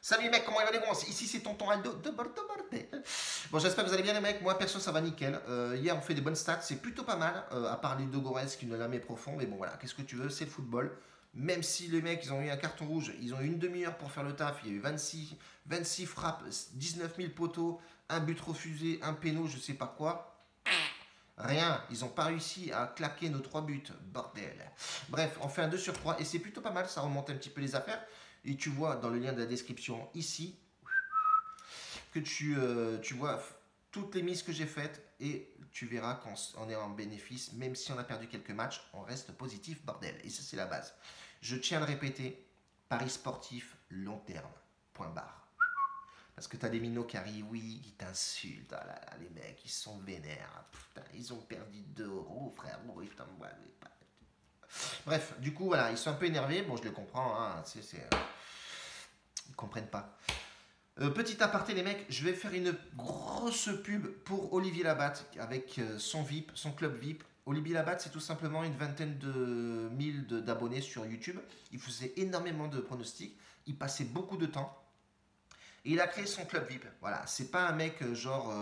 Salut mecs, comment il va les bons Ici c'est tonton Aldo. De Bordeaux Bon j'espère que vous allez bien les mecs, moi perso ça va nickel. Euh, hier on fait des bonnes stats, c'est plutôt pas mal, euh, à part les deux Gores qui ne la met profond, mais bon voilà, qu'est-ce que tu veux, c'est le football. Même si les mecs ils ont eu un carton rouge, ils ont eu une demi-heure pour faire le taf, il y a eu 26, 26 frappes, 19 000 poteaux, un but refusé, un péno, je sais pas quoi. Rien, ils n'ont pas réussi à claquer nos trois buts, bordel. Bref, on fait un 2 sur 3 et c'est plutôt pas mal, ça remonte un petit peu les affaires. Et tu vois dans le lien de la description ici que tu, euh, vois toutes les mises que j'ai faites et tu verras qu'on est en bénéfice, même si on a perdu quelques matchs, on reste positif, bordel. Et ça, c'est la base. Je tiens à le répéter, Paris sportif, long terme, point barre. Parce que tu as des minots qui arrivent, oui, qui t'insultent. Ah là les mecs, ils sont vénères. Putain, ils ont perdu 2 euros, frère. Oui, Bref, du coup, voilà, ils sont un peu énervés. Bon, je le comprends, hein, c'est, euh, ils comprennent pas. Euh, petit aparté, les mecs, je vais faire une grosse pub pour Olivier Labatte avec euh, son VIP, son club VIP. Olivier Labatte, c'est tout simplement une vingtaine de mille d'abonnés sur YouTube. Il faisait énormément de pronostics. Il passait beaucoup de temps. Et il a créé son club VIP. Voilà, c'est pas un mec genre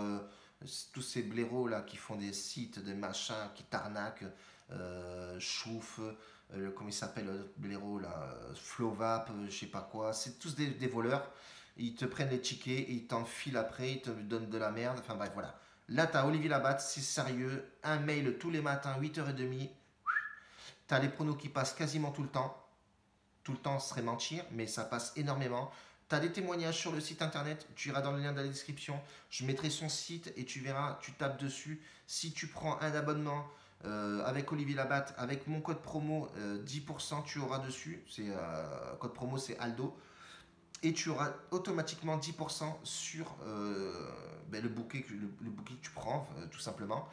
tous ces blaireaux là qui font des sites, des machins, qui t'arnaquent euh, Chouf, euh, comment il s'appelle, blaireau là, Flovap, euh, je sais pas quoi, c'est tous des, voleurs. Ils te prennent les tickets, ils t'enfilent après, ils te donnent de la merde. Enfin bref, voilà. Là, tu as Olivier Labatte, c'est sérieux. Un mail tous les matins, 8h30. Tu as les pronos qui passent quasiment tout le temps. Tout le temps serait mentir, mais ça passe énormément. Tu as des témoignages sur le site internet, tu iras dans le lien de la description. Je mettrai son site et tu verras, tu tapes dessus. Si tu prends un abonnement, euh, avec Olivier Labatte, avec mon code promo, 10% euh, tu auras dessus. C'est euh, code promo, c'est Aldo. Et tu auras automatiquement 10% sur ben, le, bouquet, le, bouquet que tu prends, tout simplement.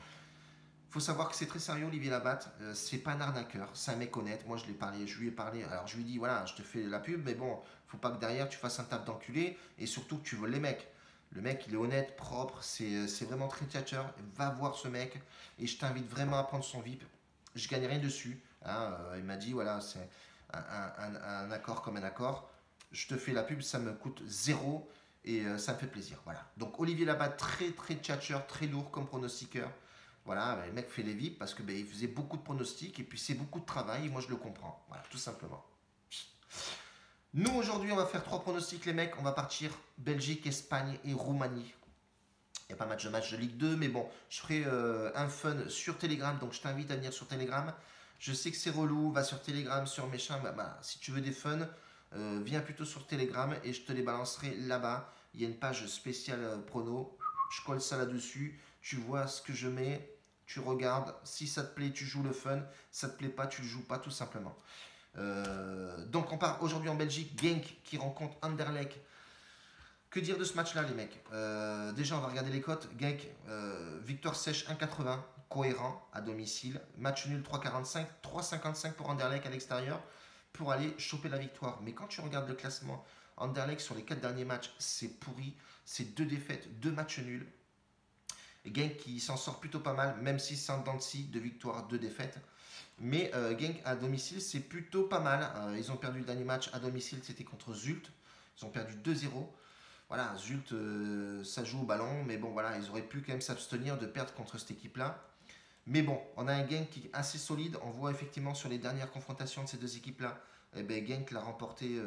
Faut savoir que c'est très sérieux, Olivier Labatte. c'est pas un arnaqueur, c'est un mec honnête. Moi, je, l'ai parlé, je lui ai parlé. Alors, je lui ai dit voilà, je te fais la pub, mais bon, faut pas que derrière tu fasses un taf d'enculé et surtout que tu voles les mecs. Le mec, il est honnête, propre, c'est vraiment très tchatcher. Va voir ce mec et je t'invite vraiment à prendre son VIP. Je gagne rien dessus. Hein. Euh, il m'a dit, voilà, c'est un, accord comme un accord. Je te fais la pub, ça me coûte zéro et euh, ça me fait plaisir. Voilà. Donc Olivier là-bas, très très tchatcher, très lourd comme pronostiqueur. Voilà, le mec fait les VIP parce que ben, faisait beaucoup de pronostics et puis c'est beaucoup de travail et moi je le comprends. Voilà, tout simplement. Nous, aujourd'hui, on va faire trois pronostics, les mecs. On va partir Belgique, Espagne et Roumanie. Il n'y a pas match de match de Ligue 2, mais bon, je ferai euh, un fun sur Telegram, donc je t'invite à venir sur Telegram. Je sais que c'est relou, va sur Telegram, sur mes bah, bah, si tu veux des fun, euh, viens plutôt sur Telegram et je te les balancerai là-bas. Il y a une page spéciale euh, prono, je colle ça là-dessus, tu vois ce que je mets, tu regardes, si ça te plaît, tu joues le fun, ça te plaît pas, tu le joues pas tout simplement. Euh, donc on part aujourd'hui en Belgique, Genk qui rencontre Anderlecht. Que dire de ce match-là les mecs? Euh, Déjà on va regarder les cotes. Genk, euh, victoire sèche 1,80, cohérent à domicile. Match nul 3,45, 3,55 pour Anderlecht à l'extérieur pour aller choper la victoire. Mais quand tu regardes le classement, Anderlecht sur les 4 derniers matchs, c'est pourri. C'est deux défaites, deux matchs nuls. Genk qui s'en sort plutôt pas mal, même si c'est un dents de victoire, deux défaites. Mais euh, à domicile, c'est plutôt pas mal. Euh, ils ont perdu le dernier match à domicile, c'était contre Zult. Ils ont perdu 2-0. Voilà, Zult, euh, ça joue au ballon, mais bon, voilà, ils auraient pu quand même s'abstenir de perdre contre cette équipe-là. Mais bon, on a un Genk qui est assez solide. On voit effectivement sur les dernières confrontations de ces deux équipes-là, eh ben, Genk l'a remporté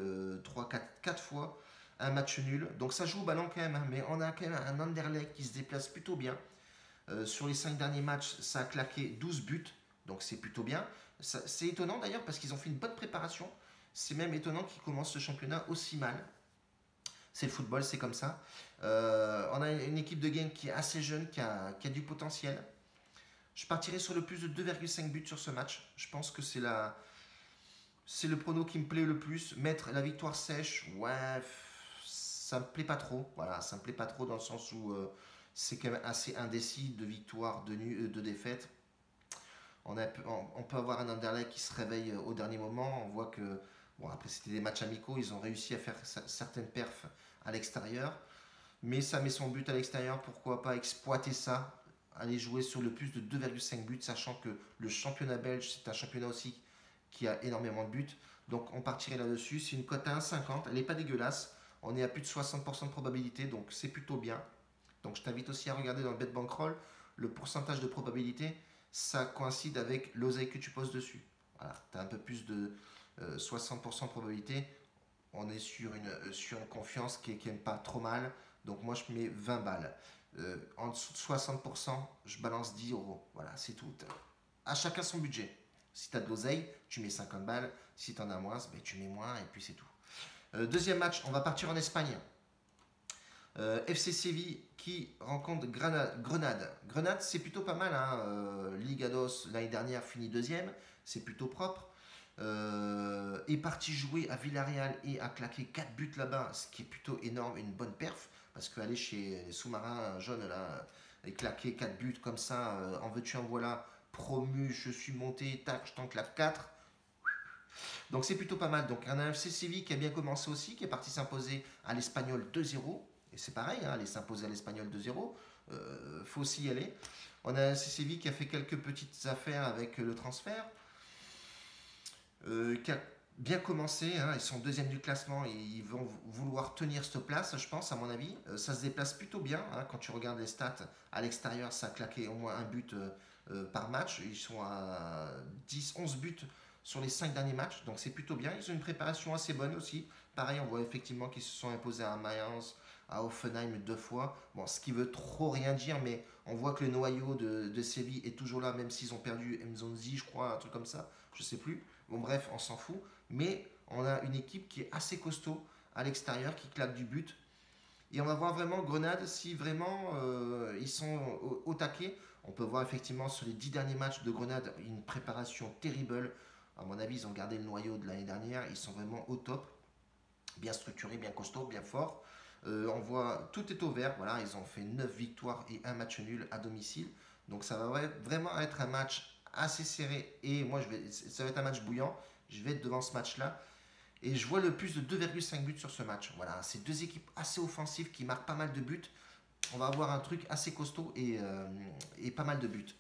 3, 4, 4 fois. Un match nul. Donc ça joue au ballon quand même, hein. mais on a quand même un Anderlecht qui se déplace plutôt bien. sur les 5 derniers matchs, ça a claqué 12 buts. Donc c'est plutôt bien. C'est étonnant d'ailleurs parce qu'ils ont fait une bonne préparation. C'est même étonnant qu'ils commencent ce championnat aussi mal. C'est le football, c'est comme ça. Euh, on a une équipe de game qui est assez jeune, qui a, du potentiel. Je partirai sur le plus de 2,5 buts sur ce match. Je pense que c'est la... C'est le prono qui me plaît le plus. Mettre la victoire sèche, ouais, ça me plaît pas trop. Voilà, ça me plaît pas trop dans le sens où euh, c'est quand même assez indécis de victoire, de, euh, de défaite. On, peut avoir un Anderlecht qui se réveille euh, au dernier moment. On voit que, bon, après c'était des matchs amicaux, ils ont réussi à faire certaines perfs à l'extérieur. Mais ça met son but à l'extérieur, pourquoi pas exploiter ça, aller jouer sur le plus de 2,5 buts, sachant que le championnat belge, c'est un championnat aussi qui a énormément de buts. Donc on partirait là-dessus. C'est une cote à 1,50, elle n'est pas dégueulasse. On est à plus de 60% de probabilité, donc c'est plutôt bien. Donc je t'invite aussi à regarder dans le bet bankroll le pourcentage de probabilité, ça coïncide avec l'oseille que tu poses dessus. Voilà, tu un peu plus de 60% de probabilité. On est sur une, une confiance qui n'est pas trop mal. Donc moi je mets 20 balles. Euh, en dessous de 60%, je balance 10 euros. Voilà, c'est tout. À chacun son budget. Si tu as de l'oseille, tu mets 50 balles. Si tu en as moins, ben, tu mets moins et puis c'est tout. Euh, deuxième match, on va partir en Espagne. Euh, FC Séville qui rencontre Grenade. Grenade, c'est plutôt pas mal. Hein. Liga DOS l'année dernière finit deuxième. C'est plutôt propre. est parti jouer à Villarreal et a claqué 4 buts là-bas, ce qui est plutôt énorme, une bonne perf. Parce qu'aller chez les sous-marins jaunes là, et claquer 4 buts comme ça, euh, en veux-tu, en voilà, promu, je suis monté, tac, je t'en claque 4. Donc c'est plutôt pas mal. Donc un AFC Séville qui a bien commencé aussi, qui est parti s'imposer à l'Espagnol 2-0. Et c'est pareil, hein, aller s'imposer à l'Espagnol 2-0. Euh, faut aussi y aller. On a un AFC Séville qui a fait quelques petites affaires avec le transfert. Euh, qui a bien commencé. Hein, ils sont deuxième du classement et ils vont vouloir tenir cette place, je pense, à mon avis. Euh, ça se déplace plutôt bien. Hein, quand tu regardes les stats à l'extérieur, ça a claqué au moins un but par match. Ils sont à 10, 11 buts sur les 5 derniers matchs. Donc c'est plutôt bien. Ils ont une préparation assez bonne aussi. Pareil, on voit effectivement qu'ils se sont imposés à Mayence, à Offenheim deux fois. Bon, ce qui veut trop rien dire, mais on voit que le noyau de, de Séville est toujours là, même s'ils ont perdu Mzonzi, je crois, un truc comme ça. Je sais plus. Bon, bref, on s'en fout mais on a une équipe qui est assez costaud à l'extérieur, qui claque du but. Et on va voir vraiment Grenade si vraiment euh, ils sont au, taquet. On peut voir effectivement sur les dix derniers matchs de Grenade une préparation terrible. À mon avis, ils ont gardé le noyau de l'année dernière. Ils sont vraiment au top. Bien structurés, bien costauds, bien forts. Euh, on voit tout est au vert. Voilà, ils ont fait 9 victoires et un match nul à domicile. Donc ça va vraiment être un match assez serré. Et moi, ça va être un match bouillant je vais être devant ce match-là. Et je vois le plus de 2,5 buts sur ce match. Voilà, c'est deux équipes assez offensives qui marquent pas mal de buts. On va avoir un truc assez costaud et, euh, et pas mal de buts.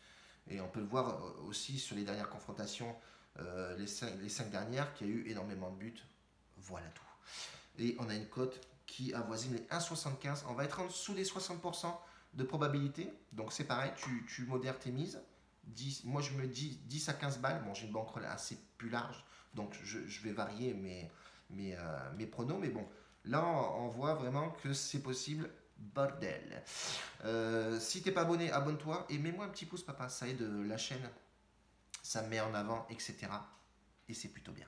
Et on peut le voir euh, aussi sur les dernières confrontations, euh, les, cinq, les cinq dernières, qui a eu énormément de buts. Voilà tout. Et on a une cote qui avoisine les 1,75. On va être en dessous des 60% de probabilité. Donc c'est pareil, tu, tu modères tes mises. 10, moi je me dis 10 à 15 balles. Bon, j'ai une banque assez plus large. Donc je, vais varier mes, mes, euh, mes, pronos. Mais bon, là on, voit vraiment que c'est possible. Bordel. Euh, si t'es pas abonné, abonne-toi et mets-moi un petit pouce, papa. Ça aide la chaîne. Ça me met en avant, etc. Et c'est plutôt bien.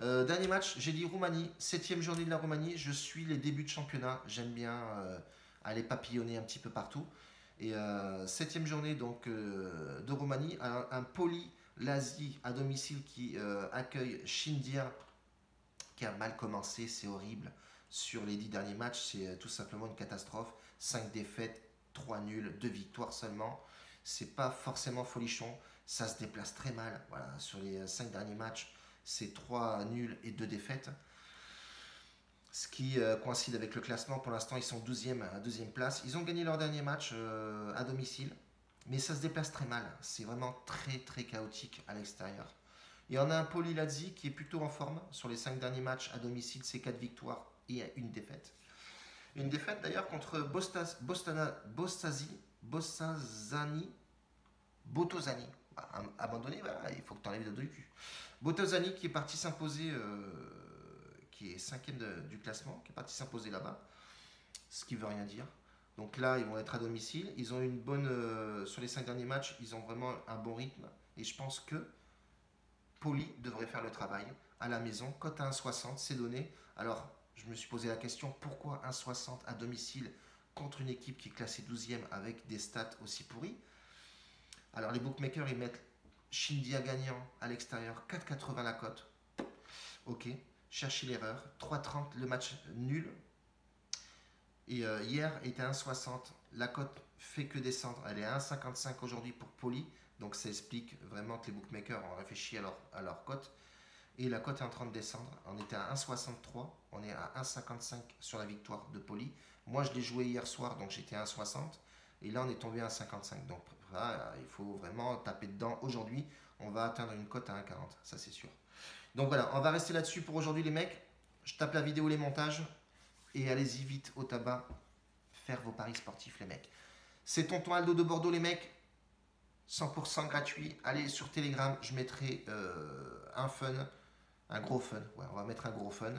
Euh, dernier match, j'ai dit Roumanie, septième journée de la Roumanie. Je suis les débuts de championnat. J'aime bien aller papillonner un petit peu partout. Et septième journée donc de Roumanie, un, un poli l'Asie à domicile qui euh, accueille Shindia, qui a mal commencé, c'est horrible. Sur les dix derniers matchs, c'est euh, tout simplement une catastrophe. Cinq défaites, trois nuls, deux victoires seulement. C'est pas forcément folichon, ça se déplace très mal. Voilà, sur les euh, cinq derniers matchs, c'est trois nuls et deux défaites. Ce qui coïncide avec le classement. Pour l'instant, ils sont 12e à deuxième place. Ils ont gagné leur dernier match à domicile mais ça se déplace très mal. C'est vraiment très très chaotique à l'extérieur. Et on a un Polilazzi qui est plutôt en forme. Sur les 5 derniers matchs à domicile, c'est 4 victoires et une défaite. Une défaite d'ailleurs contre Bostana, Bostasi, Botozani. Bah, abandonné, voilà, il faut que tu enlèves le dos du cul. Botozani qui est parti s'imposer, euh, qui est cinquième du classement, qui est parti s'imposer là-bas. Ce qui veut rien dire. Donc là, ils vont être à domicile. Ils ont une bonne. Euh, sur les cinq derniers matchs, ils ont vraiment un bon rythme. Et je pense que Poli devrait faire le travail à la maison. Cote à 1,60, c'est donné. Alors, je me suis posé la question pourquoi 1,60 à domicile contre une équipe qui est classée 12e avec des stats aussi pourris Alors, les bookmakers, ils mettent Shindia gagnant à l'extérieur, 4,80 la cote. Ok, cherchez l'erreur. 3,30 le match nul, et euh, hier était 1,60. La cote fait que descendre. Elle est à 1,55 aujourd'hui pour Poli. Donc ça explique vraiment que les bookmakers ont réfléchi à leur, cote. Et la cote est en train de descendre. On était à 1,63. On est à 1,55 sur la victoire de Poli. Moi, je l'ai joué hier soir, donc j'étais à 1,60. Et là, on est tombé à 1,55. Donc il faut vraiment taper dedans. Aujourd'hui, on va atteindre une cote à 1,40. Ça, c'est sûr. Donc voilà, on va rester là-dessus pour aujourd'hui, les mecs. Je tape la vidéo, les montages. Et allez-y vite au tabac, faire vos paris sportifs, les mecs. C'est Tonton Aldo de Bordeaux, les mecs. 100% gratuit. Allez sur Telegram, je mettrai euh, un fun, un gros fun. Ouais, on va mettre un gros fun.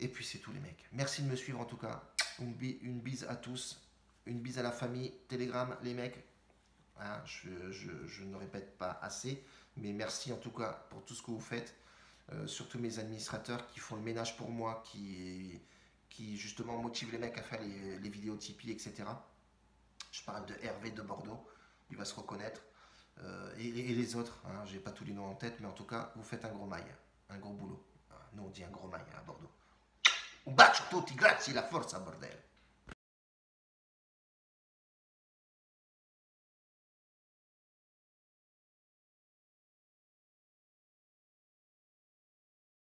Et puis c'est tout, les mecs. Merci de me suivre en tout cas. Une, bise à tous. Une bise à la famille. Telegram, les mecs. Hein, je, ne répète pas assez. Mais merci en tout cas pour tout ce que vous faites. Euh, surtout mes administrateurs qui font le ménage pour moi, qui, qui justement motivent les mecs à faire les, vidéos Tipeee, etc. Je parle de Hervé de Bordeaux, il va se reconnaître. Euh, et, les autres, hein, j'ai pas tous les noms en tête, mais en tout cas, vous faites un gros maille, un gros boulot. Nous on dit un gros maille à Bordeaux. Un bacio tutti, grazie, la forza, bordel.